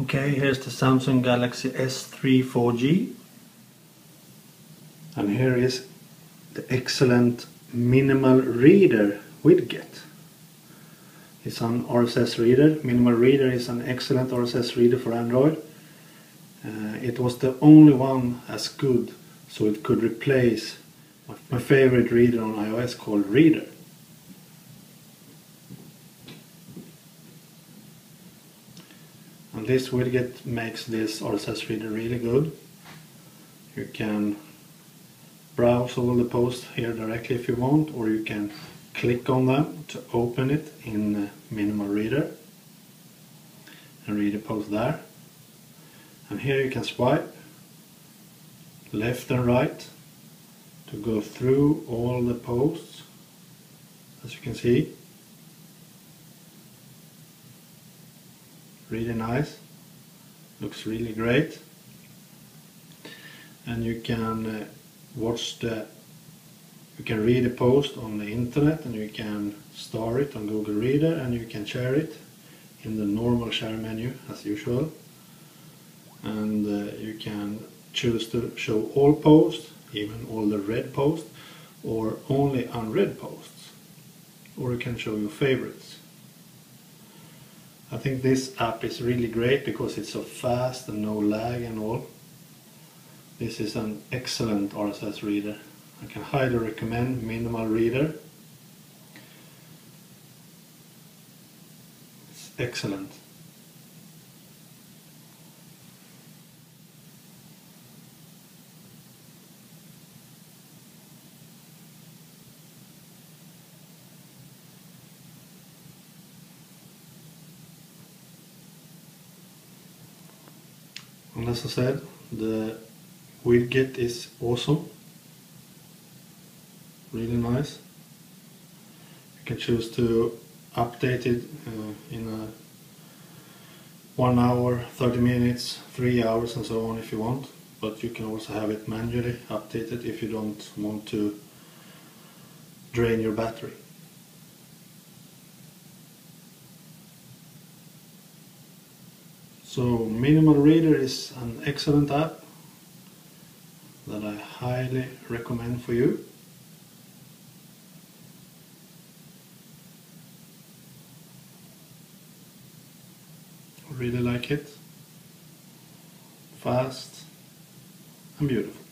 Okay, here's the Samsung Galaxy S3 4G. And here is the excellent Minimal Reader widget. It's an RSS reader. Minimal Reader is an excellent RSS reader for Android. Uh, it was the only one as good so it could replace my favorite reader on iOS called Reeder. And this widget makes this RSS reader really good. You can browse all the posts here directly if you want or you can click on them to open it in Minimal Reader and read the post there. And here you can swipe left and right to go through all the posts as you can see really nice. Looks really great. And you can uh, watch the you can read a post on the internet and you can star it on Google Reader and you can share it in the normal share menu as usual. And uh, you can choose to show all posts even all the read posts or only unread posts. Or you can show your favorites I think this app is really great because it's so fast and no lag and all. This is an excellent RSS reader. I can highly recommend Minimal Reader. It's excellent. And as I said, the widget is awesome. Really nice. You can choose to update it uh, in a one hour, 30 minutes, three hours and so on if you want. But you can also have it manually updated if you don't want to drain your battery. So Minimal Reader is an excellent app that I highly recommend for you. Really like it. Fast and beautiful.